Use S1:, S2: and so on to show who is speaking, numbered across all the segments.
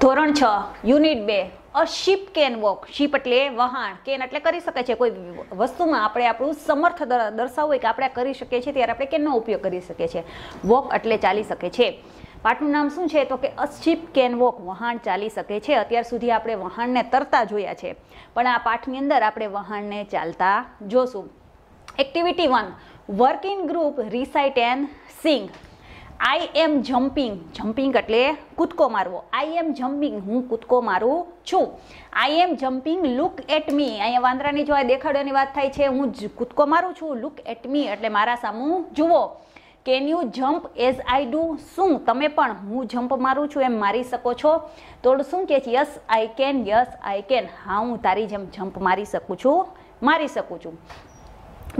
S1: ધોરણ છ, યુનિટ બે, a ship can walk. Ship એટલે વહાણ. કેન એટલે કરી શકે છે. કોઈ વસ્તુમાં આપણે આપણું સમર્થ દર્શાવવું કે આપણે કરી શકીએ છીએ ત્યારે આપણે કેનનો ઉપયોગ કરી શકીએ છીએ. વોક એટલે ચાલી શકે છે. પાઠનું નામ શું છે? તો કે અ શીપ કેન વોક. વહાણ ચાલી શકે છે. અત્યાર સુધી આપણે વહાણને તરતા જોયા છે. પણ આ પાઠની અંદર આપણે વહાણને ચાલતા જોશું. Activity one work in group recite and sing I am jumping jumping એટલે કૂદકો મારવો. આઈ એમ જમ્પિંગ હું કૂદકો મારું છું. I am jumping look at me અહીંયા વાંદરાની જો આ દેખાડવાની વાત થાય છે, હું કૂદકો મારું છું. લુક એટ મી એટલે મારા સામું જુઓ. Can you jump as I do શું? તમે પણ હું જમ્પ મારું છું એમ મારી શકો છો? તો શું કે છે yes I can yes I can હા, હું તારી જેમ જમ્પ મારી શકું છું, મારી શકું છું.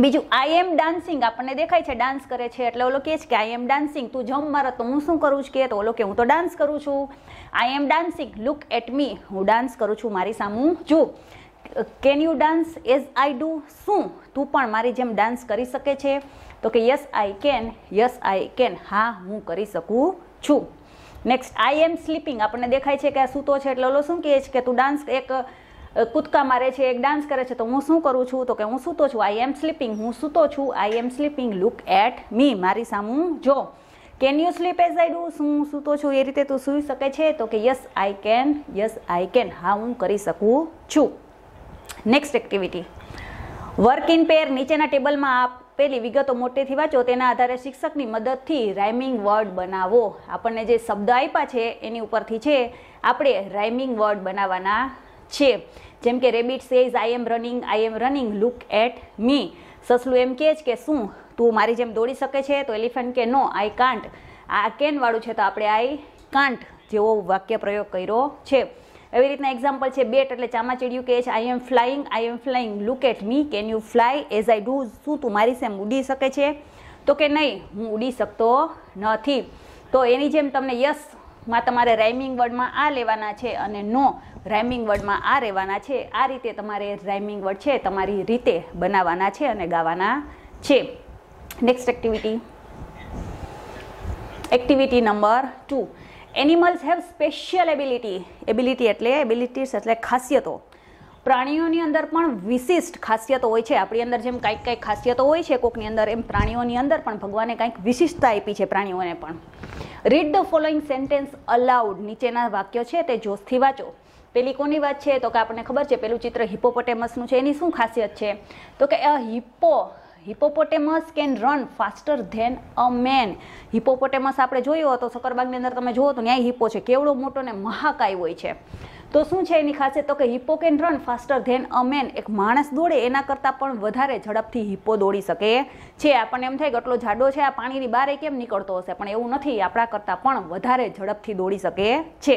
S1: બીજું આઈ એમ ડાન્સિંગ આપણને દેખાય છે ડાન્સ કરે છે, એટલે ઓલો કહે છે કે આઈ એમ ડાન્સિંગ તું જમ મારો, તો હું શું કરું છું? કે તો ઓલો કે હું તો ડાન્સ કરું છું. I am dancing look at me હું ડાન્સ કરું છું, મારી સામું જો can you dance as I do શું? તું પણ મારી જેમ ડાન્સ કરી શકે છે? તો કે yes I can yes I can હા, હું કરી શકું છું. નેક્સ્ટ આઈ એમ સ્લીપિંગ આપણને દેખાય છે કે આ સૂતો છે, એટલે ઓલો શું કહે છે કે, તું ડાન્સ એક કૂદકા મારે છે, એક ડાન્સ કરે છે, તો હું શું કરું છું? તો કે હું સૂતો છું આઈ એમ સ્લીપિંગ હું સૂતો છું I am sleeping look at me મારી સામું જો can you sleep as I do શું સૂતો છું? એ રીતે તું સૂઈ શકે છે? તો કે yes I can yes I can હા, હું કરી શકું છું. Next activity work in pair નીચેના ટેબલમાં આપેલી વિગતો મોટેથી વાંચો, તેના આધારે શિક્ષકની મદદથી રાઇમિંગ વર્ડ બનાવો. આપણને જે શબ્દ આપ્યા છે, એની ઉપરથી છે, આપણે રાઇમિંગ વર્ડ બનાવવાના છે. જેમ કે rabbit says I am running I am running look at me સસલું એમ કહે છે કે, શું તું મારી જેમ દોડી શકે છે? તો એલિફન્ટ કે નો આઈ કાન્ટ આ કેનવાળું છે તો આપણે આઈ કાન્ટ જેવો વાક્ય પ્રયોગ કર્યો છે. એવી રીતના એક્ઝામ્પલ છે બેટ એટલે ચામાચીડિયું કહે છે I am flying I am flying look at me can you fly as I do શું તું મારી સેમ ઉડી શકે છે? તો કે, નહીં, હું ઉડી શકતો નથી. તો એની જેમ તમને યસ માં તમારે રાઇમિંગ વર્ડમાં આ લેવાના છે અને નો રાઇમિંગ વર્ડમાં આ રહેવાના છે. આ રીતે તમારે રાઇમિંગ વર્ડ છે તમારી રીતે બનાવવાના છે અને ગાવાના છે. Next activity activity number two animals have special ability ability એટલે એબિલિટીસ એટલે ખાસિયતો. પ્રાણીઓની અંદર પણ વિશિષ્ટ ખાસિયતો હોય છે. આપણી અંદર જેમ કાંઈક કાંઈક ખાસિયતો હોય છે, કોકની અંદર એમ પ્રાણીઓની અંદર પણ ભગવાને કાંઈક વિશિષ્ટતા આપી છે પ્રાણીઓને પણ. Read the following sentence aloud નીચેના વાક્યો છે તે જોશથી વાંચો. પેલી કોની વાત છે? તો કે આપણને ખબર છે, પેલું ચિત્ર હિપોપોટેમસનું છે, એની શું ખાસિયત છે? તો કે a hippo hippopotamus can run faster than a man. Hippopotamus આપણે જોયો હતો સકરબાગની અંદર તમે જુઓ તો ન્યાય હિપ્પો છે. કેવડો મોટો ને મહાકાય હોય છે. તો શું છે એની ખાસિયત? તો કે hippo can run faster than a man એક માણસ દોડે, એના કરતાં પણ વધારે ઝડપથી હિપ્પો દોડી શકે. છે, આપણને એમ થાય કે આટલો જાડો છે, આ પાણીની બહાર કેમ નીકળતો હશે? પણ એવું નથી, આપણા કરતાં પણ વધારે ઝડપથી દોડી શકે છે.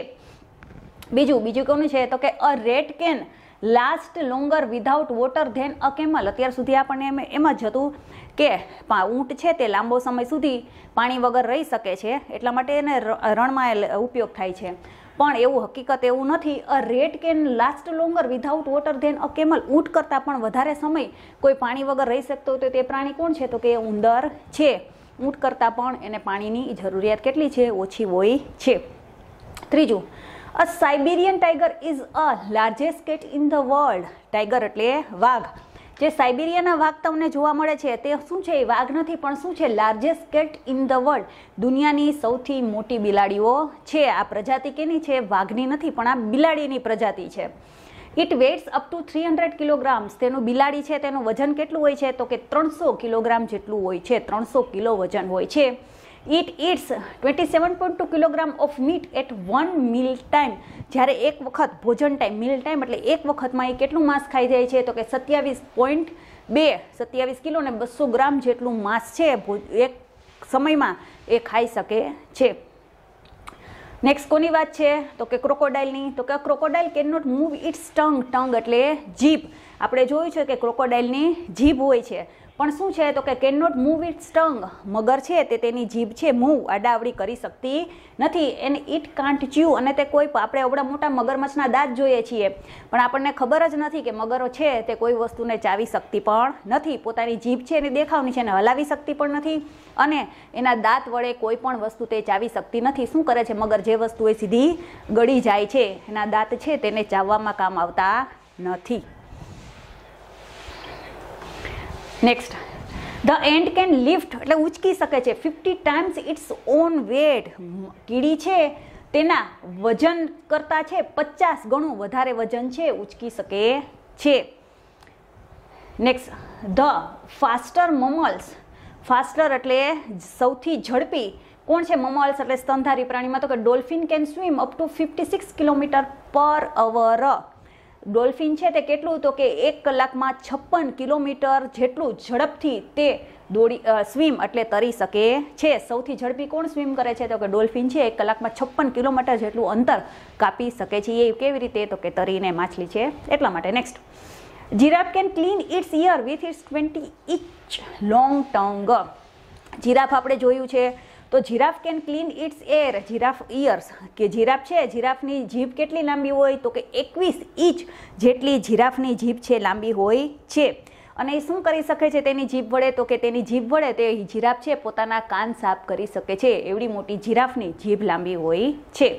S1: બીજું બીજું કોનું છે? તો કે a rat can last longer without water than a camel અત્યાર સુધી આપણને એમ એમ જ હતું કે ઊંટ છે તે લાંબો સમય સુધી પાણી વગર રહી શકે છે. એટલા માટે એને રણમાં ઉપયોગ થાય છે. પણ એવું હકીકત એવું નથી. A rat can last longer without water than a camel ઊંટ કરતાં પણ વધારે સમય કોઈ પાણી વગર રહી શકતો હોય તો તે પ્રાણી કોણ છે? તો કે ઉંદર છે. ઊંટ કરતાં પણ એને પાણીની જરૂરિયાત કેટલી છે? ઓછી હોય છે. ત્રીજું a Siberian tiger is a largest cat in the world tiger એટલે વાઘ. જે સાઇબેરિયાના વાઘ તમને જોવા મળે છે, તે શું છે? એ વાઘ નથી, પણ શું છે? Largest cat in the world દુનિયાની સૌથી મોટી બિલાડીઓ છે. આ પ્રજાતિ કેની છે? વાઘની નથી, પણ આ બિલાડીની પ્રજાતિ છે. It weighs up to three hundred kilograms તેનું બિલાડી છે, તેનું વજન કેટલું હોય છે? તો કે ત્રણસો કિલોગ્રામ જેટલું હોય છે. ત્રણસો કિલો વજન હોય છે. It it's twenty seven point two kilogram of meat at one meal time જ્યારે એક વખત ભોજન ટાઈમ મિલ ટાઈમ એટલે એક વખતમાં એ કેટલું માંસ ખાઈ જાય છે? તો કે સત્યાવીસ પોઈન્ટ બે, સત્યાવીસ કિલો ને બસો ગ્રામ જેટલું માંસ છે એક સમયમાં એ ખાઈ શકે છે. નેક્સ્ટ કોની વાત છે? તો કે ક્રોકોડાઇલની તો કે crocodile can not move its tongue tongue એટલે જીભ. આપણે જોયું છે કે ક્રોકોડાઇલની જીભ હોય છે. પણ શું છે તો કે can not move its tongue મગર છે તે તેની જીભ છે મૂવ આડાવડી કરી શકતી નથી. એને ઇટ કાન્ટ ચ્યુ અને તે કોઈ, આપણે અવડા મોટા મગરમચ્છના દાંત જોઈએ છીએ. પણ આપણને ખબર જ નથી કે મગરો છે તે કોઈ વસ્તુને ચાવી શકતી પણ નથી. પોતાની જીભ છે એની દેખાવની છે એને હલાવી શકતી પણ નથી. અને એના દાંત વડે કોઈ પણ વસ્તુ તે ચાવી શકતી નથી. શું કરે છે મગર? જે વસ્તુ એ સીધી ગળી જાય છે, એના દાંત છે, તેને ચાવવામાં કામ આવતા નથી. Next the ant can lift એટલે ઉચકી શકે છે. Fifty times its own weight કીડી છે, તેના વજન કરતાં છે, પચાસ ગણું વધારે વજન છે, ઉચકી શકે છે. Next the faster mammals faster એટલે સૌથી ઝડપી. કોણ છે મમલ્સ એટલે સ્તનધારી પ્રાણીમાં તો કે dolphin can swim up to fifty six kilometre per hour dolphin છે તે કેટલું તો કે એક કલાકમાં છપ્પન કિલોમીટર જેટલું ઝડપથી તે દોડી સ્વિમ એટલે તરી શકે છે. સૌથી ઝડપી કોણ સ્વિમ કરે છે તો કે ડોલ્ફિન છે. એક કલાકમાં છપ્પન કિલોમીટર જેટલું અંતર કાપી શકે છે. એ કેવી રીતે તો કે તરીને માછલી છે. એટલા માટે next giraffe can clean its ear with its twenty inch long tongue. Giraffe આપણે જોયું છે તો giraffe can clean its ear, giraffe ears કે જીરાફ છે, જીરાફની જીભ કેટલી લાંબી હોય? તો કે એકવીસ ઇંચ જેટલી જીરાફની જીભ છે લાંબી હોય છે. અને એ શું કરી શકે છે તેની જીભ વડે? તો કે તેની જીભ વડે તે જીરાફ છે પોતાના કાન સાફ કરી શકે છે. એવડી મોટી જીરાફની જીભ લાંબી હોય છે.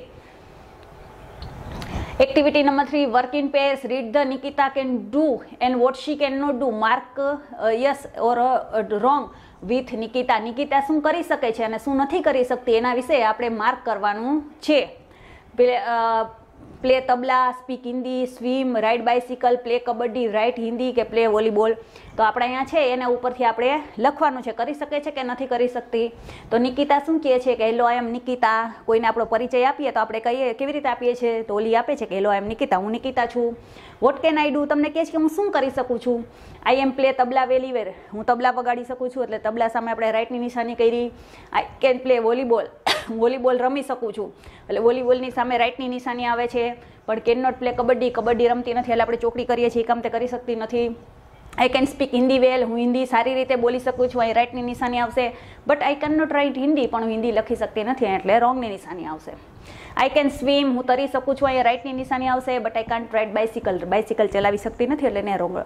S1: Activity number three work in pairs read the Nikita can do and what she can not do mark yes or wrong with Nikita. Nikita શું કરી શકે છે અને શું નથી કરી શકતી એના વિશે આપણે માર્ક કરવાનું છે. Play tabla speak Hindi swim ride bicycle play kabaddi write Hindi કે પ્લે વોલીબોલ તો આપણે અહીંયા છે, એના ઉપરથી આપણે લખવાનું છે, કરી શકે છે કે નથી કરી શકતી? તો નિકિતા શું કહે છે કે, હેલો આઈ એમ નિકિતા. કોઈને આપણો પરિચય આપીએ તો આપણે કહીએ, કેવી રીતે આપીએ છીએ તો ઓલી આપે છે કે, હેલો આઈ એમ નિકિતા, હું નિકિતા છું. વોટ કેન આઈ ડુ તમને કહે છે કે, હું શું કરી શકું છું? I am play tabla very well. હું તબલા વગાડી શકું છું, એટલે તબલા સામે આપણે રાઇટની નિશાની કરી. I can play volleyball volleyball રમી શકું છું. એટલે વોલીબોલની સામે રાઇટની નિશાની આવે છે. પણ can not play kabaddi. Kabaddi રમતી નથી, એટલે આપણે ચોકડી કરીએ છીએ કામ તે કરી શકતી નથી. I can speak Hindi well હું હિન્દી સારી રીતે બોલી શકું છું, અહીં રાઇટની નિશાની આવશે. But I can not write Hindi પણ હું હિન્દી લખી શકતી નથી એટલે રોંગની નિશાની આવશે. આઈ કેન સ્વિમ હું તરી શકું છું અહીંયા રાઇટની નિશાની આવશે but I can't ride bicycle bicycle ચલાવી શકતી નથી, એટલે એને રોંગ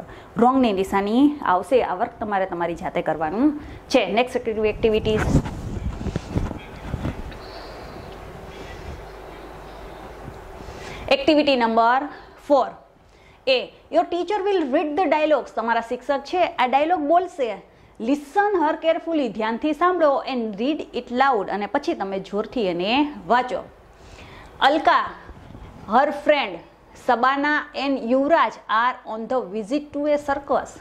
S1: રોંગની નિશાની આવશે. આ વર્ક તમારે તમારી જાતે કરવાનું છે. Next activities activity number four A your teacher will read the dialogues તમારા શિક્ષક છે, આ ડાયલોગ બોલશે. લિસન હર કેરફુલી ધ્યાનથી સાંભળો એન્ડ રીડ ઇટ લાઉડ અને પછી તમે જોરથી એને વાંચો. Alka her friend Sabana and Yuvraj are on the visit to a circus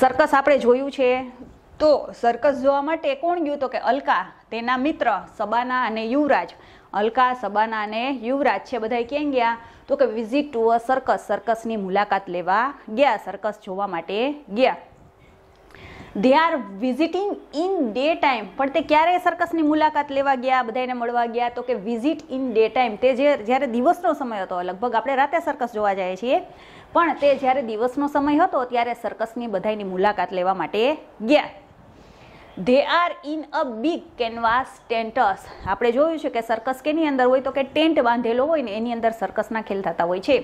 S1: circus આપણે જોયું છે. તો સર્કસ જોવા માટે કોણ ગયું? તો કે અલકા, તેના મિત્ર, સબાના અને યુવરાજ. અલકા, સબાના અને યુવરાજ છે બધા ક્યાં ગયા? તો કે વિઝિટ ટુ અ સર્કસ, સર્કસની મુલાકાત લેવા ગયા, સર્કસ જોવા માટે ગયા. They are visiting in day time પણ તે ક્યારે સર્કસની મુલાકાત લેવા ગયા બધાને મળવા ગયા? તો કે વિઝિટ ઇન ડે ટાઈમ તે જે, જ્યારે દિવસનો સમય હતો, લગભગ આપણે રાતે સર્કસ જોવા જઈએ છીએ, પણ તે જ્યારે દિવસનો સમય હતો, ત્યારે સર્કસની બધાની મુલાકાત લેવા માટે ગયા. They are in a big canvas tents આપણે જોયું છે કે સર્કસ કેની અંદર હોય તો કે ટેન્ટ બાંધેલો હોય ને એની અંદર સર્કસના ખેલ થતા હોય છે.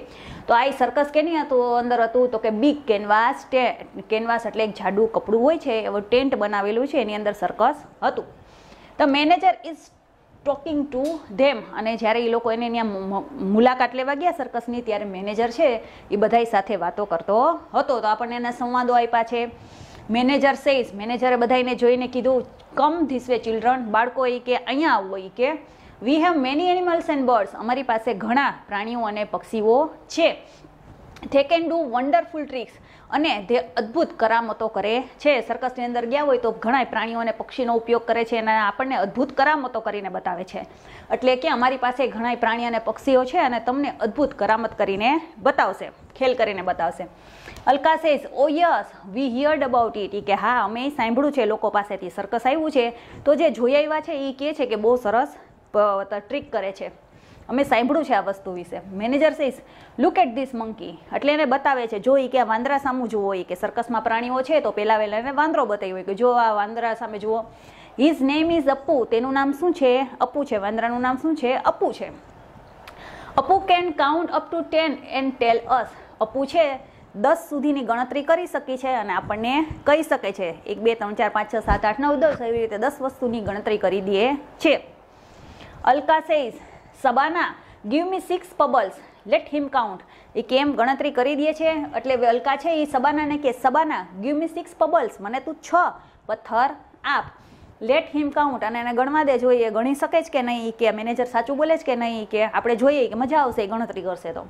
S1: તો આ સર્કસ કેની હતું? અંદર હતું તો કે બિગ કેનવાસ કેનવાસ એટલે એક જાડું કપડું હોય છે, એવું ટેન્ટ બનાવેલું છે, એની અંદર સર્કસ હતું. The manager is talking to them અને જ્યારે એ લોકો એને ત્યાં મુલાકાત લેવા ગયા સર્કસની ત્યારે મેનેજર છે એ બધા સાથે વાતો કરતો હતો. તો આપણને એના સંવાદો આપ્યા છે. મેનેજર સેઝ મેનેજરે બધાને જોઈને કીધું કમ ધીસ વે ચિલ્ડ્રન બાળકો એ કે, અહીંયા આવવો એ કે we have many animals and birds અમારી પાસે ઘણા પ્રાણીઓ અને પક્ષીઓ છે. They can do wonderful tricks અને તે અદ્ભુત કરામતો કરે છે સર્કસની અંદર ગયા હોય તો ઘણા પ્રાણીઓ અને પક્ષીનો ઉપયોગ કરે છે અને આપણને અદ્ભુત કરામતો કરીને બતાવે છે. એટલે કે અમારી પાસે ઘણા પ્રાણી અને પક્ષીઓ છે અને તમને અદ્ભુત કરામત કરીને બતાવશે, ખેલ કરીને બતાવશે. Alka says oh yes we heard about it કે, હા, અમે સાંભળ્યું છે, લોકો પાસેથી સર્કસ આવ્યું છે. તો જે જોઈ આવ્યા છે એ કહે છે કે બહુ સરસ ટ્રીક કરે છે. અમે સાંભળ્યું છે આ વસ્તુ વિશે. Manager says look at this monkey એટલે એને બતાવે છે, જો એ કે આ વાંદરા સામું જુઓ એ કે સર્કસમાં પ્રાણીઓ છે, તો પહેલાં વહેલા એને વાંદરો બતાવ્યો કે જો આ વાંદરા સામે જુઓ. હિઝ નેમ ઇઝ અપુ તેનું નામ શું છે? અપુ છે. વાંદરાનું નામ શું છે? અપુ છે. Apu can count up to ten and tell us Apu છે, દસ સુધીની ગણતરી કરી શકી છે અને આપણને કહી શકે છે. એક, બે, ત્રણ, ચાર, પાંચ, છ, સાત, આઠ, નવ, દસ એવી રીતે દસ વસ્તુની ગણતરી કરી દે છે. Alka says Sabana give me six pebbles let him count એ કેમ ગણતરી કરી દે છે? એટલે અલકા છે એ સબાનાને કે, સબાના ગીવ મી સિક્સ પબલ્સ મને તું છ પથ્થર આપ. લેટ હિમ કાઉન્ટ અને એને ગણવા દે જોઈએ ગણી શકે છે કે નહીં, કે મેનેજર સાચું બોલે છે કે નહીં, કે આપણે જોઈએ કે મજા આવશે, એ ગણતરી કરશે તો.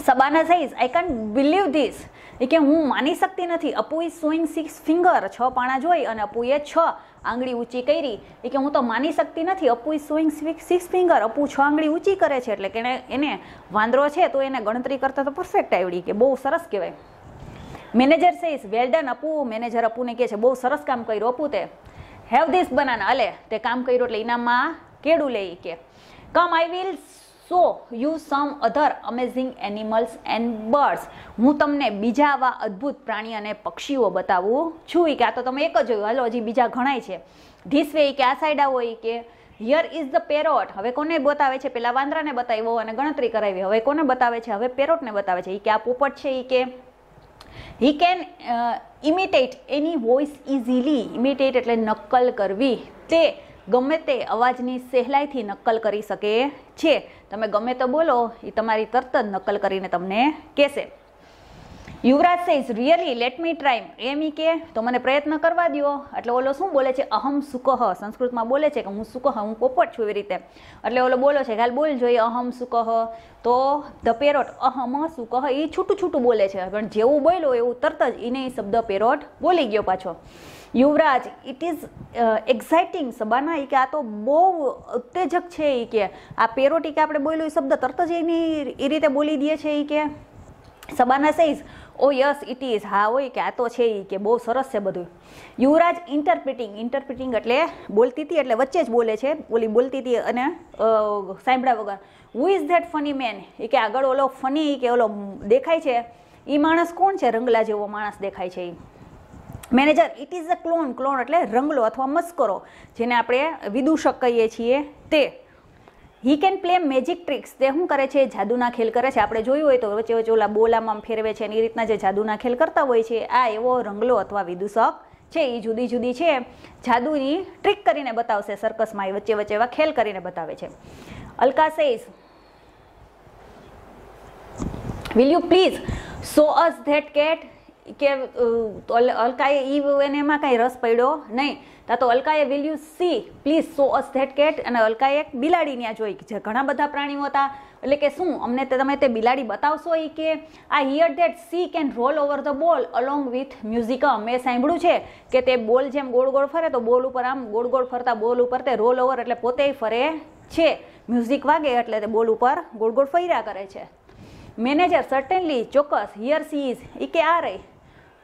S1: Sabana says I can believe this એ કે, હું માની શકતી નથી. Apu is showing six finger છ પાણા જોઈ અને અપુએ છ આંગળી ઊંચી કરી. એ કે, હું તો માની શકતી નથી. Apu showing six finger Apu છ આંગળી ઊંચી કરે છે, એટલે કે એને એને વાંદરો છે તો એને ગણતરી કરતા તો પરફેક્ટ આવડી કે, બહુ સરસ કહેવાય. Manager says well done Apu. Manager અપુને કહે છે, બહુ સરસ કામ કર્યું અપુ તે. હેવ ધીસ બનાના અલે, તે કામ કર્યું એટલે ઇનામમાં કેડું લે કે. Come I will show you some other amazing animals and birds હું તમને બીજા આવા અદ્ભુત પ્રાણી અને પક્ષીઓ બતાવું છું. કે આ તો તમે એક જ જોયું હાલો, હજી બીજા ઘણાય છે. ધીસ વે કે આ સાઈડ આવો કે હિયર ઇઝ ધ પેરોટ હવે કોને બતાવે છે? પેલા વાંદરાને બતાવ્યો અને ગણતરી કરાવી. હવે કોને બતાવે છે? હવે પેરોટને બતાવે છે. એ કે આ પોપટ છે એ કે he can imitate any voice easily imitate એટલે નકલ કરવી. તે ગમે તે અવાજની સહેલાઈથી નકલ કરી શકે છે. તમે ગમે તો બોલો, એ તમારી તરત જ નકલ કરીને તમને કહેશે. Yuvraj says really let me try એમ ઈ કે, તો મને પ્રયત્ન કરવા દો એટલે ઓલો શું બોલે છે? અહમ સુકહ સંસ્કૃતમાં બોલે છે કે, હું સુકહ હું પોપટ છું એવી રીતે. એટલે ઓલો બોલો છે ખાલી બોલ જોઈએ અહમ સુકહ તો ધ પેરોટ, અહમ સુકહ એ છૂટું છૂટું બોલે છે. પણ જેવું બોલ્યો એવું તરત જ એને શબ્દ પેરોટ બોલી ગયો પાછો. Yuvraj it is exciting Shabana એ કે આ તો બહુ ઉત્તેજક છે એ કે. આ પેરોટી કે આપણે બોલ્યું એ શબ્દ તરત જ એની એ રીતે બોલી દે છે એ કે. Sabana says oh yes it is હા હોય કે આ તો છે એ કે. બહુ સરસ છે બધું. યુવરાજ ઇન્ટરપ્રિટિંગ ઇન્ટરપ્રિટિંગ એટલે બોલતી હતી એટલે વચ્ચે જ બોલે છે. બોલી બોલતી હતી અને સાંભળ્યા વગર. Who is that funny man એ કે આગળ ઓલો ફની કે ઓલો દેખાય છે. એ માણસ કોણ છે? રંગલા જેવો માણસ દેખાય છે એ manager it is a clown clown એટલે રંગલો અથવા મસ્કરો, જેને આપણે વિદૂષક કહીએ છીએ તે. He can play magic tricks તે શું કરે છે? જાદુના ખેલ કરે છે. આપણે જોયું હોય તો વચ્ચે વચ્ચે ઓલા બોલામાં ફેરવે છે એ રીતના જે જાદુના ખેલ કરતા હોય છે, આ એવો રંગલો અથવા વિદૂષક છે. એ જુદી જુદી છે. જાદુની ટ્રીક કરીને બતાવશે સર્કસમાં એ વચ્ચે વચ્ચે એવા ખેલ કરીને બતાવે છે. Alka says will you please show us that cat કે અલકાએ ઈ એને એમાં કાંઈ રસ પડ્યો નહીં. તા તો અલકાએ will you see, please show us that cat. અને અલકાએ એક બિલાડી ત્યાં જોઈ જે ઘણા બધા પ્રાણીઓ હતા. એટલે કે શું, અમને તે, તમે તે બિલાડી બતાવશો એ કે આ here that she can roll over the ball along with music મેં સાંભળ્યું છે કે તે બોલ જેમ ગોળ ગોળ ફરે, તો બોલ ઉપર આમ ગોળ ગોળ ફરતા બોલ ઉપર તે રોલ ઓવર એટલે પોતે ફરે છે. મ્યુઝિક વાગે એટલે તે બોલ ઉપર ગોળ ગોળ ફર્યા કરે છે. મેનેજર સર્ટેનલી ચોક્કસ હિયર સી ઇઝ એ કે, આ રહી.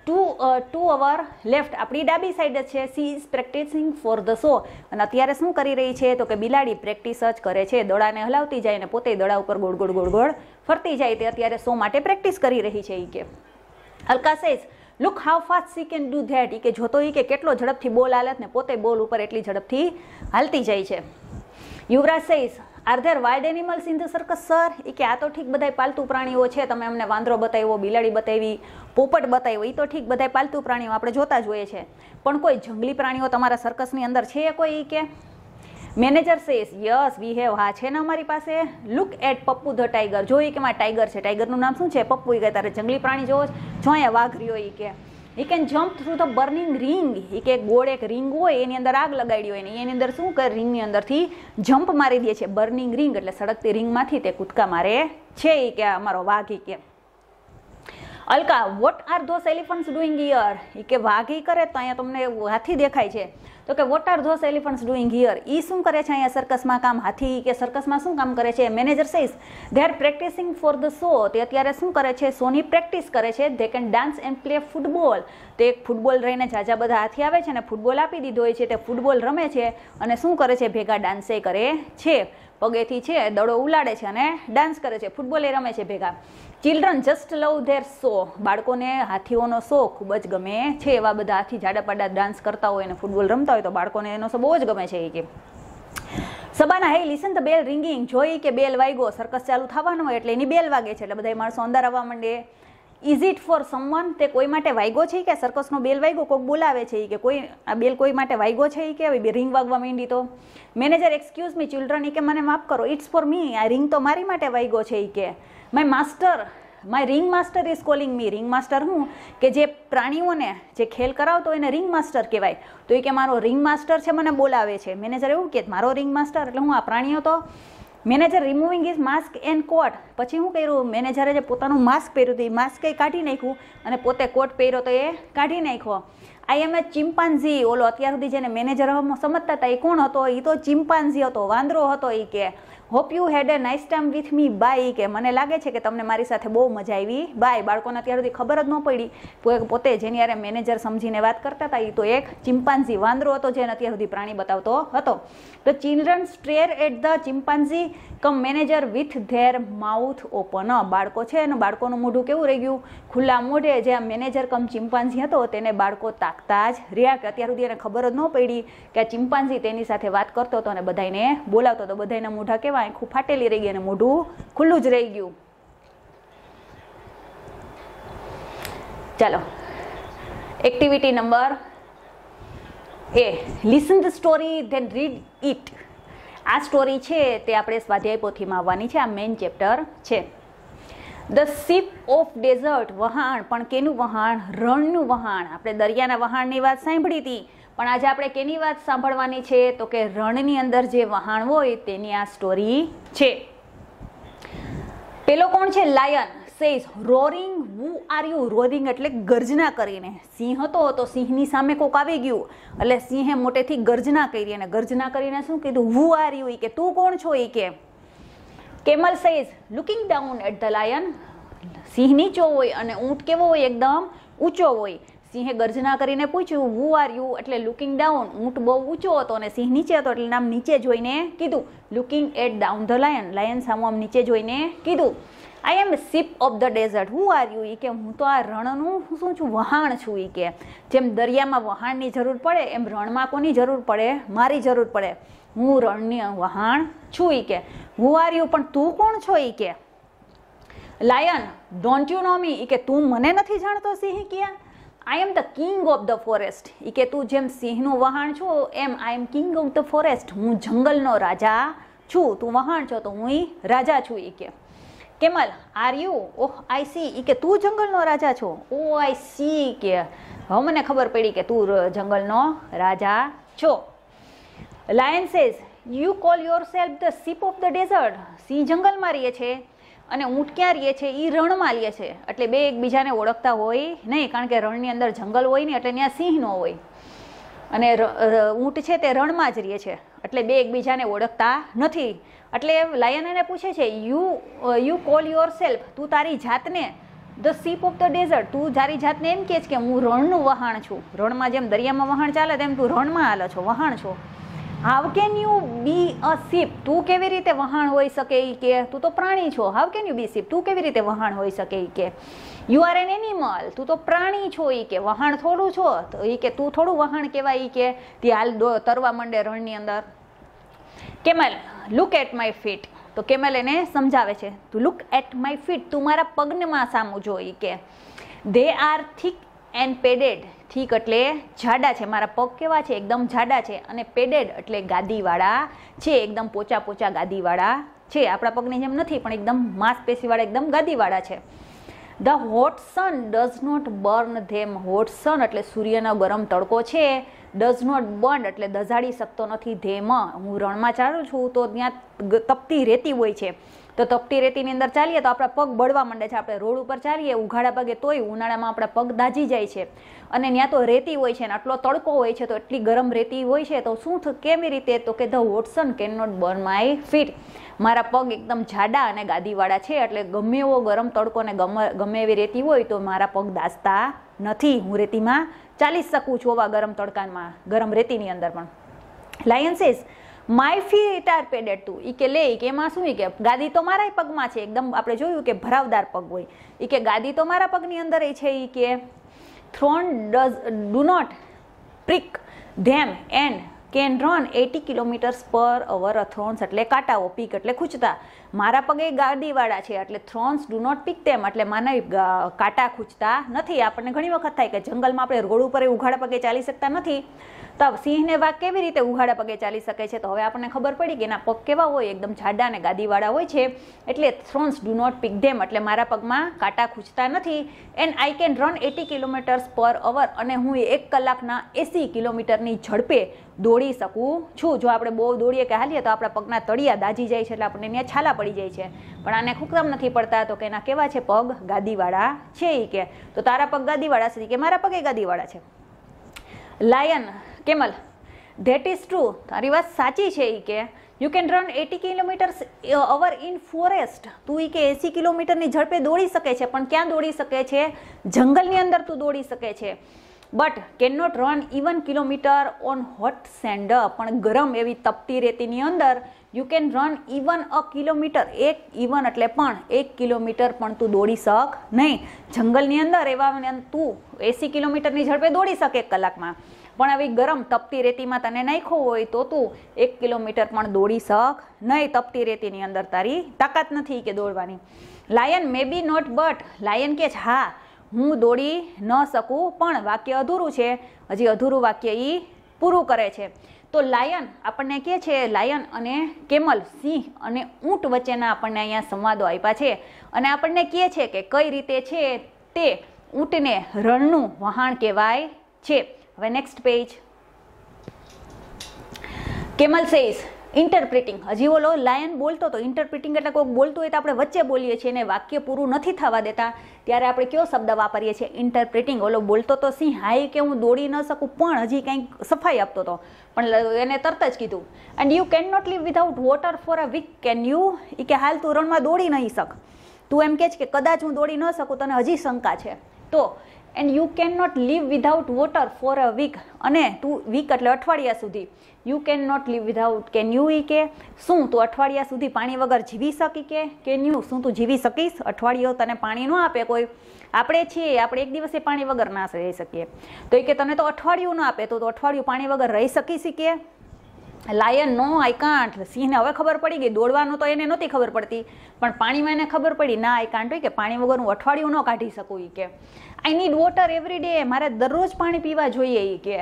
S1: To to our left. આપણી ડાબી સાઈડ છે. She is practicing for the show અને અત્યારે શું કરી રહી છે? તો કે બિલાડી પ્રેક્ટિસ જ કરે છે. દડાને હલાવતી જાય ને પોતે દડા ઉપર ગોળ ગોળ ગોળ ગોળ ફરતી જાય. તે અત્યારે શો માટે પ્રેક્ટિસ કરી રહી છે એ કે. Alka says look how fast she can do that એ કે, જોતો એ કે કેટલો ઝડપથી બોલ હાલત ને પોતે બોલ ઉપર એટલી ઝડપથી હાલતી જાય છે. Yuvraj says are there wild animals in the circus sir એ કે આ તો ઠીક બધા પાલતુ પ્રાણીઓ છે. તમે અમને વાંદરો બતાવ્યો, બિલાડી બતાવી, પોપટ બતાવ્યો એ તો ઠીક બધા પાલતુ પ્રાણીઓ આપણે જોતા જોઈએ છે પણ કોઈ જંગલી પ્રાણીઓ તમારા સર્કસની અંદર છે કોઈ કે? Manager says yes we have હા, છે ને અમારી પાસે? Look at Pappu the tiger જોઈ કે મારા ટાઈગર છે. ટાઈગરનું નામ શું છે? પપ્પુ. એ કે તારે જંગલી પ્રાણી જોવો જો. અહીંયા વાઘ રહ્યો એ કે. He can jump through the burning ring એ કે ગોળ એક રિંગ હોય, એની અંદર આગ લગાડી હોય ને, એની અંદર શું કરે રિંગની અંદરથી જમ્પ મારી દે છે. બર્નિંગ રિંગ એટલે સળગતી રિંગમાંથી તે કૂદકા મારે છે. એ કે અમારો વાઘ એ કે. Alka what are those elephants doing here એ કે વાઘી કરે તો અહીંયા તમને હાથી દેખાય છે. તો કે what are those elephants doing here ઈ શું કરે છે અહીંયા સર્કસમાં કામ? હાથી કે સર્કસમાં શું કામ કરે છે? Manager says they are practicing for the show તે અત્યારે શું કરે છે? શોની પ્રેક્ટિસ કરે છે. They can dance and play football તે એક ફૂટબોલ રહીને જાજા બધા હાથી આવે છે અને ફૂટબોલ આપી દીધો હોય છે તે ફૂટબોલ રમે છે અને શું કરે છે? ભેગા ડાન્સે કરે છે. પગેથી છે, દડો ઉલાડે છે અને ડાન્સ કરે છે. ફૂટબોલ એ રમે છે ભેગા. Children just love their show બાળકોને હાથીઓનો શો ખૂબ જ ગમે છે. એવા બધા હાથી જાડા પાડા ડાન્સ કરતા હોય અને ફૂટબોલ રમતા હોય તો બાળકોને એનો શો બહુ જ ગમે છે એ કે. સબાના હે લિસન ધ બેલ રિંગિંગ જોઈ કે બેલ વાગ્યો સર્કસ ચાલુ થવાનો હોય એટલે એની બેલ વાગે છે. એટલે બધા માણસો અંદર આવવા માંડે. ઇઝ ઇટ ફોર સમવન તે કોઈ માટે વાગ્યો છે કે સર્કસનો બેલ વાગ્યો કોઈક બોલાવે છે કે કોઈ, આ બેલ કોઈ માટે વાગ્યો છે કે? હવે રિંગ વાગવા માંડી તો. મેનેજર એક્સક્યુઝ મી ચિલ્ડ્રન કે, મને માફ કરો ઇટ્સ ફોર મી આ રિંગ તો મારી માટે વાગ્યો છે કે. My master my ring master is calling me ring master હું? કે જે પ્રાણીઓને જે ખેલ કરાવતો એને રિંગ માસ્ટર કહેવાય. તો એ કે, મારો રિંગ માસ્ટર છે, મને બોલાવે છે. મેનેજર એવું કે, મારો રિંગ માસ્ટર એટલે હું આ પ્રાણીઓ તો manager removing is mask and coat પછી શું કર્યું? મેનેજરે જે પોતાનું માસ્ક પહેર્યું હતું, એ માસ્ક એ કાઢી નાખ્યું અને પોતે કોટ પહેર્યો તો એ કાઢી નાખ્યો. આઈ એમ એ ચિમ્પાન્ઝી ઓલો અત્યાર સુધી જેને મેનેજર સમજતા હતા એ કોણ હતો? એ તો ચિમ્પાન્ઝી હતો, વાંદરો હતો એ કે. Hope you had a nice time with me bye કે મને લાગે છે કે તમને મારી સાથે બહુ મજા આવી. બાય બાળકોને અત્યાર સુધી ખબર જ ન પડી. પોતે જેની યારે મેનેજર સમજીને વાત કરતા હતા એ તો એક ચિમ્પાન્ઝી વાંદરો હતો જેને અત્યાર સુધી પ્રાણી બતાવતો હતો. તો children stare at the chimpanzee come manager with their mouth open બાળકો છે અને બાળકોનું મોઢું કેવું રહી ગયું? ખુલ્લા મોઢે જે મેનેજર કમ ચિમ્પાન્ઝી હતો, તેને બાળકો તાકતા જ રહ્યા કે અત્યાર સુધી એને ખબર જ ન પડી કે આ ચિમ્પાન્ઝી તેની સાથે વાત કરતો હતો અને બધાને બોલાવતો હતો. બધાના મોઢા કેવા આંખું ફાટેલી રહી ગઈ અને મોઢું ખુલ્લું જ રહી ગયું. ચાલો. Activity number A listen the story then read it આ સ્ટોરી છે, તે આપણે સ્વાધ્યાય પોથીમાં આવવાની છે. આ મેઇન ચેપ્ટર છે. ધ સીપ ઓફ ડેઝર્ટ વહાણ, પણ કેનું વહાણ? રણનું વહાણ. આપણે દરિયાના વહાણની વાત સાંભળી હતી. પણ આજે આપણે કેની વાત સાંભળવાની છે? તો કે રણની અંદર જે વહાણ હોય તેની આ સ્ટોરી છે. પેલો કોણ છે? Lion says roaring who are you roaring એટલે ગર્જના કરીને. સિંહ હતો તો સિંહની સામે કોક આવી ગયું. એટલે સિંહે મોટેથી ગર્જના કરી અને ગર્જના કરીને શું કીધું? વુ આર યુ કે તું કોણ છો? એ કે. Camel says looking down at the lion સિંહ નીચો હોય અને ઊંટ કેવો હોય? એકદમ ઊંચો હોય. સિંહે ગર્જના કરીને પૂછ્યું હુ આર યુ એટલે લુકિંગ ડાઉન ઊંટ બહુ ઊંચો હતો અને સિંહ નીચે હતો એટલે નામ નીચે જોઈને કીધું looking at down the lion lion સામુ આમ નીચે જોઈને કીધું I am ship of the desert who are you એ કે, હું તો આ રણનું શું છું, વહાણ છું. એ કે, જેમ દરિયામાં વહાણની જરૂર પડે, એમ રણમાં કોની જરૂર પડે? મારી જરૂર પડે. હું રણની વહાણ છું. એ કે હુ આર યુ પણ તું કોણ છો? એ કે lion don't you know me એ કે, તું મને નથી જાણતો સિંહ ક્યાં? I am the king of the forest એ કે તું જેમ સિંહનું વહાણ છો, એમ I am king of the forest હું જંગલનો રાજા છું. તું વહાણ છો તો હું રાજા છું એ કે. Camel are you oh I see એ કે તું જંગલનો રાજા છો? ઓ આઈ સી કે. હવે મને ખબર પડી કે તું જંગલનો રાજા છો. Lion you call yourself the ship of the desert સિંહ જંગલમાં રહીએ છે. અને ઊંટ ક્યાં રહીએ છે? એ રણમાં રહીએ છે. એટલે બે એકબીજાને ઓળખતા હોય નહીં, કારણ કે રણની અંદર જંગલ હોય ને એટલે ત્યાં સિંહ ન હોય. અને ઊંટ છે તે રણમાં જ રહીએ છે. એટલે બે એકબીજાને ઓળખતા નથી. એટલે લાયન એને પૂછે છે you you call yourself તું તારી જાતને the ship of the desert તું તારી જાતને એમ કહે છે કે હું રણનું વહાણ છું. રણમાં જેમ દરિયામાં વહાણ ચાલે, તેમ તું રણમાં હાલો છો, વહાણ છો. હાવ કેન યુ બી અ સીપ તું કેવી રીતે વહાણ હોઈ શકે એ કે? તું તો પ્રાણી છો. હાવ કેન યુ બી સીપ તું કેવી રીતે વહાણ હોઈ શકે એ કે? યુ આર એન એનિમલ તું તો પ્રાણી છો એ કે. વહાણ થોડું છો. તો એ કે તું થોડું વહાણ કહેવાય એ કે. તે હાલ તરવા માંડે રણની અંદર. Camel look at my feet તો કેમલ એને સમજાવે છે. તું લુક એટ માય ફીટ તું મારા પગમાં સામું જોઈ કે. They are thick and padded ઠીક એટલે જાડા છે, મારા પગ કેવા છે? એકદમ જાડા છે. અને પેડેડ એટલે ગાદીવાળા છે, એકદમ પોચા પોચા ગાદીવાળા છે. આપણા પગની જેમ નથી, પણ એકદમ માંસપેશીવાળા, એકદમ ગાદીવાળા છે. The hot sun does not burn them hot sun એટલે સૂર્યનો ગરમ તડકો છે. ડઝ નોટ બર્ન એટલે દઝાડી શકતો નથી ધેમ. હું રણમાં ચાલું છું તો ત્યાં તપતી રહેતી હોય છે. તો તપતી રેતીની અંદર ચાલીએ તો આપણા પગ બળવા માંડે છે. આપણે રોડ ઉપર ચાલીએ, ઉઘાડા પગે તોય ઉનાળામાં આપણા પગ દાજી જાય છે. અને ત્યાં તો રેતી હોય છે ને આટલો તડકો હોય છે તો એટલી ગરમ રેતી હોય છે તો શું કેવી રીતે? તો કે the hot sand can not burn my feet. મારા પગ એકદમ જાડા અને ગાદીવાળા છે એટલે ગમે એવો ગરમ તડકો ને ગમે એવી રેતી હોય તો મારા પગ દાસતા નથી. હું રેતીમાં ચાલી શકું છું આવા ગરમ તડકામાં, ગરમ રેતીની અંદર પણ. Lion says my feet are padded too ઈ કે લે કે એમાં શું? કે ગાદી તો મારા પગમાં છે. એકદમ આપણે જોયું કે ભરાવદાર પગ હોય. ઈ કે ગાદી તો મારા પગની અંદર છે એ કે thorn does do not prick them and can run eighty kilometres per hour thorns એટલે કાંટાઓ પીક એટલે ખૂંચતા. મારા પગે ગાડીવાળા છે, એટલે થ્રોન્સ ડુ નોટ પીક તેમ એટલે માનવ કાંટા ખૂંચતા નથી. આપણને ઘણી વખત થાય કે જંગલમાં આપણે રોડ ઉપર એ ઉઘાડા પગે ચાલી શકતા નથી. તો સિંહને વાઘ કેવી રીતે ઉઘાડા પગે ચાલી શકે છે? તો હવે આપણને ખબર પડી કે એના પગ કેવા હોય? એકદમ જાડા અને ગાદીવાળા હોય છે. એટલે thorns do not pick them એટલે મારા પગમાં કાંટા ખૂંચતા નથી. And I can run eighty kilometres per hour અને હું એક કલાકના એસી કિલોમીટરની ઝડપે દોડી શકું છું. જો આપણે બહુ દોડીએ કે હાલીએ, તો આપણા પગના તળિયા દાજી જાય છે. એટલે આપણને ત્યાં છાલા પડી જાય છે. પણ આને ખુકરમ નથી પડતા. તો કે એના કેવા છે પગ? ગાદીવાળા છે એ કે. તો તારા પગ ગાદીવાળા છે કે મારા પગે ગાદીવાળા છે. Lion camel that is true તારી વાત સાચી છે એ કે. You can run eighty kilometres hour in forest તું એ કે એસી કિલોમીટરની ઝડપે દોડી શકે છે, પણ ક્યાં દોડી શકે છે? જંગલની અંદર તું દોડી શકે છે. But can not run even kilometre on hot sand પણ ગરમ એવી તપતી રેતીની અંદર you can run even a kilometre એક ઇવન એટલે પણ એક કિલોમીટર પણ તું દોડી શક નહીં. જંગલની અંદર એવા તું એસી કિલોમીટરની ઝડપે દોડી શકે એક કલાકમાં. પણ આવી ગરમ તપતી રેતીમાં તને નાખ્યો હોય તો તું એક કિલોમીટર પણ દોડી શક. નહીં, તપતી રેતીની અંદર તારી તાકાત નથી કે દોડવાની. Lion may be not but lion કે હા, હું દોડી ન શકું, પણ વાક્ય અધૂરું છે. હજી અધૂરું વાક્ય એ પૂરું કરે છે. તો લાયન આપણને કહે છે લાયન અને કેમલ સિંહ અને ઊંટ વચ્ચેના આપણને અહીંયા સંવાદો આપ્યા છે. અને આપણને કહે છે કે કઈ રીતે છે તે ઊંટને રણનું વહાણ કહેવાય છે. હવે next page camel says interpreting હજી ઓલો લાયન બોલતો તો ઇન્ટરપ્રિટિંગ એટલે કોઈક બોલતું હોય તો આપણે વચ્ચે બોલીએ છીએ અને વાક્ય પૂરું નથી થવા દેતા, ત્યારે આપણે કયો શબ્દ વાપરીએ છીએ? ઇન્ટરપ્રિટિંગ ઓલો બોલતો તો સિંહ હાઈ કે હું દોડી ન શકું, પણ હજી કંઈક સફાઈ આપતો હતો પણ એને તરત જ કીધું and you can not leave without water for a week can you એ કે, હાલ તું રણમાં દોડી નહીં શક. તું એમ કે છે કે કદાચ હું દોડી ન શકું, તને હજી શંકા છે. તો and you can not leave without water for a week અને તું વીક એટલે અઠવાડિયા સુધી. You can not leave without can you ઈ કે? શું તું અઠવાડિયા સુધી પાણી વગર જીવી શકી કે? કેન યુ શું તું જીવી શકીશ? અઠવાડિયો તને પાણી ન આપે કોઈ. આપણે છીએ, આપણે એક દિવસે પાણી વગર ના રહી શકીએ. તો એ કે તને તો અઠવાડિયું ન આપે, તો અઠવાડિયું પાણી વગર રહી શકી શકીએ લાયન નો આઈ કાંટ સિંહને હવે ખબર પડી ગઈ, દોડવાનું તો એને નહોતી ખબર પડતી. પણ પાણીમાં એને ખબર પડી, ના આઈ કાંટ હોય કે પાણી વગર હું અઠવાડિયું ન કાઢી શકું એ કે. I need water every day મારે દરરોજ પાણી પીવા જોઈએ એ કે.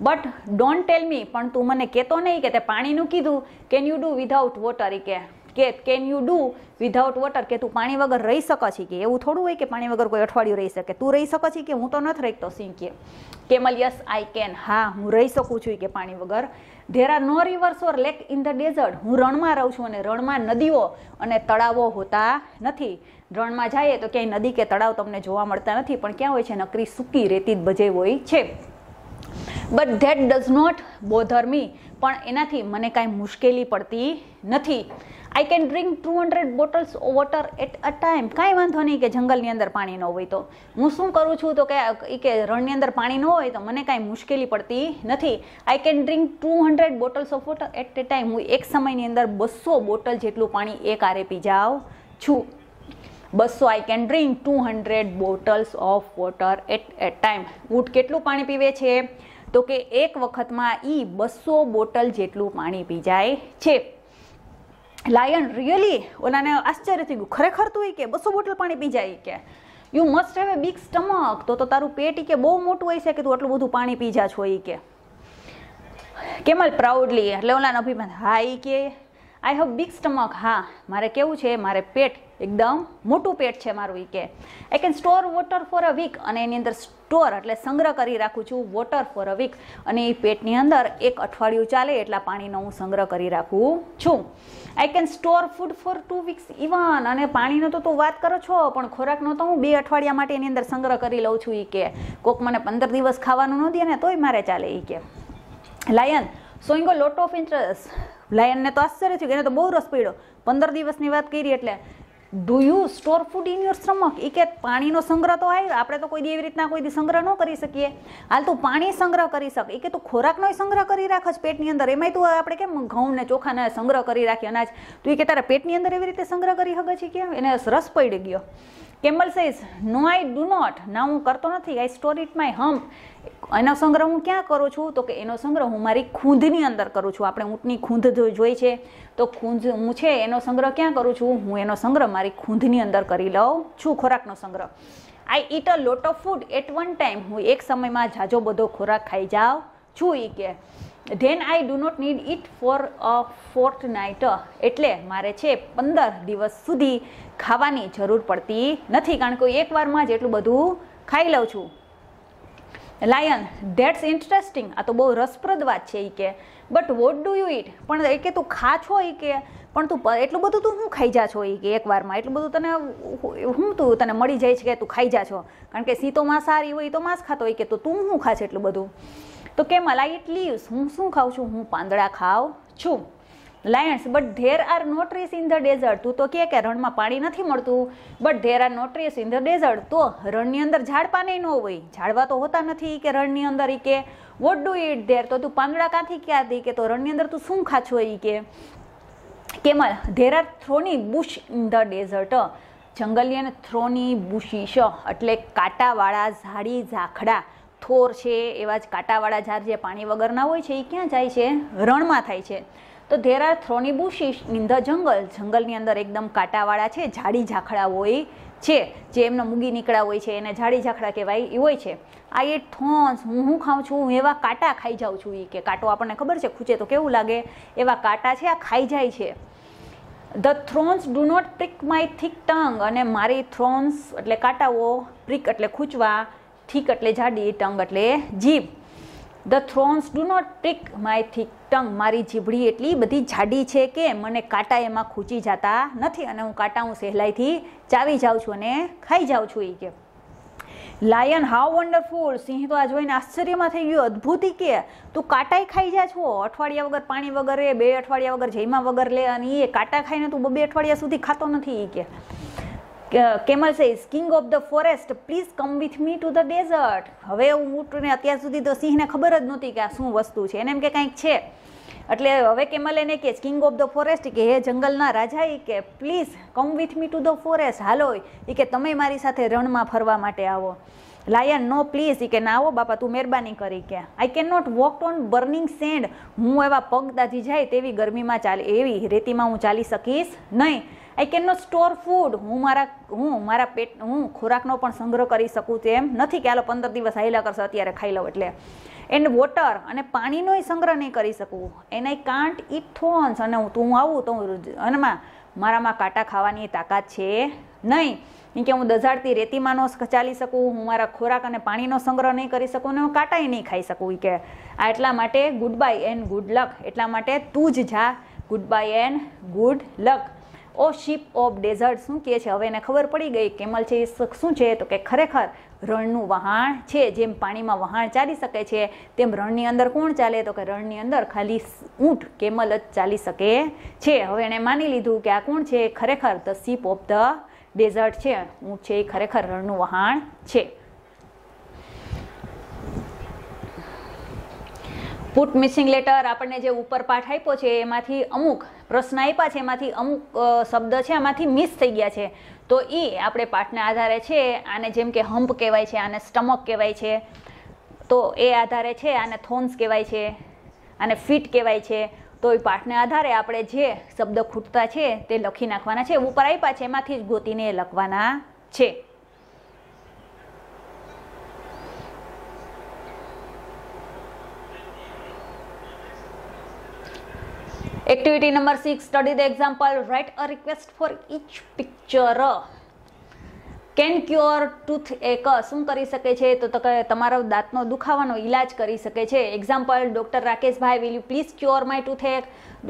S1: બટ ડોન્ટ ટેલ મી પણ તું મને કહેતો નહીં કે તે પાણીનું કીધું. Can you do without water એ કે. કે can you do without water કે તું પાણી વગર રહી શકો છે કે? એવું થોડું હોય કે પાણી વગર કોઈ અઠવાડિયું રહી શકે? તું રહી શકો છે કે? હું તો નથી રહીતો, સિંહ કે. કેમલ યસ આઈ કેન હા, હું રહી શકું છું કે પાણી વગર. There are no rivers or lake in the desert હું રણમાં રહું છું અને રણમાં નદીઓ અને તળાવો હોતા નથી. રણમાં જઈએ તો ક્યાંય નદી કે તળાવ તમને જોવા મળતા નથી, પણ ક્યાં હોય છે? નકરી સૂકી રેતી જ બજે હોય છે. But that does not bother me પણ એનાથી મને કાંઈ મુશ્કેલી પડતી નથી. I can drink two hundred bottles water at a time કાંઈ વાંધો નહીં કે જંગલની અંદર પાણી ન હોય તો. હું શું કરું છું તો કે એ કે રણની અંદર પાણી ન હોય તો મને કાંઈ મુશ્કેલી પડતી નથી. I can drink two hundred bottles of water at a time હું એક સમયની અંદર બસો બોટલ જેટલું પાણી એક આરે પી જાઉં છું. બસો I can drink two hundred bottles of water at a time. ઊંટ કેટલું પાણી પીવે છે? તો કે એક વખતમાં ઈ બસો બોટલ જેટલું પાણી પી જાય છે. લાયન રિયલી ઓલાને આશ્ચર્ય થઈ ગયું. ખરેખર તું કે બસો બોટલ પાણી પી જાય કે. You must have a big stomach તો તો તારું પેટ કે બહુ મોટું હોય છે કે તું આટલું બધું પાણી પી જા છો એ કે. કેમલ પ્રાઉડલી એટલે ઓલાને અભિમાન. હા એ કે આઈ હેવ બિગ સ્ટમક હા, મારે કેવું છે? મારે પેટ એકદમ મોટું પેટ છે મારું એ કે. I can store water for a week અને એની અંદર સ્ટોર એટલે સંગ્રહ કરી રાખું છું વોટર ફોર અ વીક અને એ પેટની અંદર એક અઠવાડિયું ચાલે એટલા પાણીનો હું સંગ્રહ કરી રાખું છું. I can store food for two weeks even અને પાણીનો તો તું વાત કરો છો, પણ ખોરાકનો તો હું બે અઠવાડિયા માટે એની અંદર સંગ્રહ કરી લઉં છું એ કે. કોક મને પંદર દિવસ ખાવાનું ન દે ને તોય મારે ચાલે એ કે. Lion showing lot of interest લાયનને તો આશ્ચર્ય થયું એને તો બહુ રસ પડ્યો. પંદર દિવસની વાત કરી એટલે. Do you store food in your stomach એ કે પાણીનો સંગ્રહ તો આવ્યો આપણે તો કોઈ દી એવી રીતના કોઈ દી સંગ્રહ ન કરી શકીએ. હાલ તું પાણી સંગ્રહ કરી શક. એ કે તું ખોરાકનો સંગ્રહ કરી રાખ જ પેટની અંદર. એમાંય તું આપણે કેમ ઘઉં ને ચોખાને સંગ્રહ કરી રાખી અનાજ. તું એ કે તારા પેટની અંદર એવી રીતે સંગ્રહ કરી શકે છે કે? એને રસ પડી ગયો. Camel says no I do not ના, હું કરતો નથી. I store it my hump એનો સંગ્રહ હું ક્યાં કરું છું? તો કે એનો સંગ્રહ હું મારી ખૂંધની અંદર કરું છું. આપણે ઊંટની ખૂંધ જોઈ છે, તો ખૂંધ હું છે, એનો સંગ્રહ ક્યાં કરું છું? હું એનો સંગ્રહ મારી ખૂંધની અંદર કરી લઉં છું, ખોરાકનો સંગ્રહ. I eat a lot of food at one time હું એક સમયમાં જાજો બધો ખોરાક ખાઈ જાઉં છું એ કે. Then I do not need it for a fortnight એટલે મારે છે પંદર દિવસ સુધી ખાવાની જરૂર પડતી નથી. કારણ કે એકવારમાં જ એટલું બધું ખાઈ લઉં છું. લાયન ધેટ્સ ઇન્ટરેસ્ટિંગ આ તો બહુ રસપ્રદ વાત છે એ કે. But what do you eat પણ એ કે તું ખા છો એ કે. પણ તું એટલું બધું તું શું ખાઈ જા છો એ કે એકવારમાં એટલું બધું તને હું તું, તને મળી જાય છે કે તું ખાઈ જા છો? કારણ કે સી તો સારી હોય તો માંસ ખાતો હોય કે તો તું શું ખા છે એટલું બધું? તો કે મલાઈટ લીવ્સ હું શું ખાઉં છું? હું પાંદડા ખાઉં છું. Lions, but there are no trees in the desert. તું તો કે કે રણમાં પાણી નથી મળતું. But there are no trees in the desert. તો રણની અંદર ઝાડ પાને ન હોય. ઝાડવા તો હોતા નથી કે રણની અંદર એ કે, વોટ ડુ ઇટ ધેર? તો તું પાંદડા ક્યાંથી ક્યાંથી કે? તો રણની અંદર તું શું ખાછો એ કે? Camel there are thorny bush in the desert. જંગલી અને થ્રોની બુશીશ, એટલે કાંટાવાળા ઝાડી ઝાખડા. થોર છે, એવા જ કાંટાવાળા ઝાડ જે પાણી વગરના હોય છે, એ ક્યાં જાય છે? રણમાં થાય છે. તો there are thorny bushes in the jungle જંગલની અંદર એકદમ કાંટાવાળા છે, ઝાડી ઝાખડા હોય છે. જે એમનો મૂગી નીકળ્યા હોય છે, એને જાડી ઝાખડા કહેવાય, એ હોય છે. આ એ થોન્સ હું હું ખાઉં છું, હું એવા કાંટા ખાઈ જાઉં છું એ કે કાંટો આપણને ખબર છે? ખૂચે તો કેવું લાગે? એવા કાંટા છે, આ ખાઈ જાય છે. The thorns do not prick my thick tongue અને મારી થ્રોન્સ એટલે કાંટાઓ પ્રિક એટલે ખૂંચવા થીક એટલે જાડી ટંગ એટલે જીભ. The thorns do not prick my thick tongue મારી જીભડી એટલી બધી જાડી છે કે મને કાંટા એમાં ખૂંચી જતા નથી અને હું કાંટા હું સહેલાઈથી ચાવી જાઉં છું અને ખાઈ જાઉં છું એ કે. લાયન હાઉ વન્ડરફુલ સિંહ તો આ જોઈને આશ્ચર્યમાં થઈ ગયું. અદ્ભુત કે. તું કાંટાઈ ખાઈ જા છો. અઠવાડિયા વગર પાણી વગર બે અઠવાડિયા વગર જૈમા વગર લે અને એ કાંટા ખાઈને તું બે અઠવાડિયા સુધી ખાતો નથી એ કે. Camel says king of the forest please come with me to the desert હવે હું ઊંટને અત્યાર સુધી તો સિંહને ખબર જ નહોતી કે આ શું વસ્તુ છે. એને એમ કે કાંઈક છે. એટલે હવે કેમલ એને કે કિંગ ઓફ ધ ફોરેસ્ટ કે, હે જંગલના રાજા એ કે please come with me to the forest હાલો, ઈ કે, તમે મારી સાથે રણમાં ફરવા માટે આવો. લાયન નો પ્લીઝ ઈ કે, ના આવો બાપા, તું મહેરબાની કરી કે. I can not walk on burning sand હું એવા પગ દાજી જાય તેવી ગરમીમાં ચાલે, એવી રેતીમાં હું ચાલી શકીશ નહીં. I can not store food હું મારા હું મારા પેટ હું ખોરાકનો પણ સંગ્રહ કરી શકું તેમ નથી કે હાલો પંદર દિવસ હાઈલા કરશે, અત્યારે ખાઈ લઉં એટલે. એન્ડ વોટર અને પાણીનોય સંગ્રહ નહીં કરી શકું. એને કાંટ ઇટ થોન્સ અને હું તું આવું તો હું મારામાં કાંટા ખાવાની તાકાત છે નહીં. એમ કે હું દઝાડતી રેતીમાં ચાલી શકું. હું મારા ખોરાક અને પાણીનો સંગ્રહ નહીં કરી શકું અને હું કાંટાય નહીં ખાઈ શકું. કે, આ એટલા માટે good bye and good luck એટલા માટે તું જ જા. Good bye and good luck O ship of desert શું કહે છે? હવે એને ખબર પડી ગઈ કેમલ છે એ શું છે? તો કે ખરેખર રણનું વહાણ છે, જેમ પાણીમાં વહાણ ચાલી શકે છે, તેમ રણની અંદર કોણ ચાલે? તો કે રણની અંદર ખાલી ઊંટ કેમલ જ ચાલી શકે છે. હવે એણે માની લીધું કે આ કોણ છે? ખરેખર the ship of the desert છે. ઊંટ છે એ ખરેખર રણનું વહાણ છે. પુટ મિસિંગ લેટર આપણને જે ઉપર પાઠ આપ્યો છે, એમાંથી અમુક પ્રશ્ન આપ્યા છે, એમાંથી અમુક શબ્દ છે એમાંથી મિસ થઈ ગયા છે. તો એ આપણે પાઠના આધારે છે, આને જેમ કે હમ્પ કહેવાય છે, આને સ્ટમક કહેવાય છે. તો એ આધારે છે, આને થોન્સ કહેવાય છે, આને ફીટ કહેવાય છે. તો એ પાઠને આધારે આપણે જે શબ્દ ખૂટતા છે, તે લખી નાખવાના છે, ઉપર આપ્યા છે, એમાંથી જ ગોતીને લખવાના છે. Activity number six study the example write a request for each picture can cure toothache શું કરી શકે છે? તો તમારો દાંતનો દુખાવાનો ઈલાજ કરી શકે છે. Example doctor Rakeshbhai will you please cure my toothache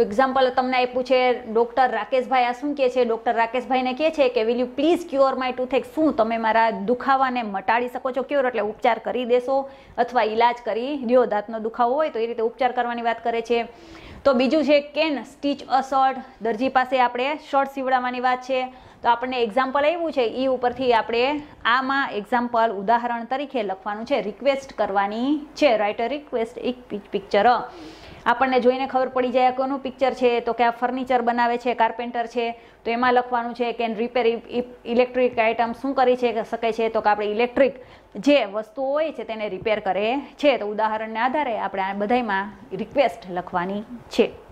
S1: example તમને આપ્યું છે ડૉક્ટર રાકેશભાઈ, આ શું કહે છે? ડૉક્ટર રાકેશભાઈને કહે છે કે will you please cure my toothache શું તમે મારા દુખાવાને મટાડી શકો છો? ક્યોર એટલે ઉપચાર કરી દેશો અથવા ઈલાજ કરી દો દાંતનો દુખાવો હોય તો એ રીતે ઉપચાર કરવાની વાત કરે છે. તો બીજું છે કેન સ્ટીચ અ શર્ટ. દરજી પાસે આપણે શર્ટ સીવડાવવાની વાત છે. તો આપણને એક્ઝામ્પલ આવ્યું છે. એ ઉપરથી આપણે આમાં એક્ઝામ્પલ ઉદાહરણ તરીકે લખવાનું છે. રિક્વેસ્ટ કરવાની છે. રાઇટ અ રિક્વેસ્ટ એક પિક્ચર આપણને જોઈને ખબર પડી જાય કોનું પિક્ચર છે, તો કે આ ફર્નિચર બનાવે છે કાર્પેન્ટર છે, તો એમાં લખવાનું છે કે રિપેર ઇલેક્ટ્રિક આઇટમ શું કરી છે, શકે છે, તો કે આપણે ઇલેક્ટ્રિક જે વસ્તુઓ હોય છે તેને રિપેર કરે છે. તો ઉદાહરણને આધારે આપણે આ બધામાં રિક્વેસ્ટ લખવાની છે.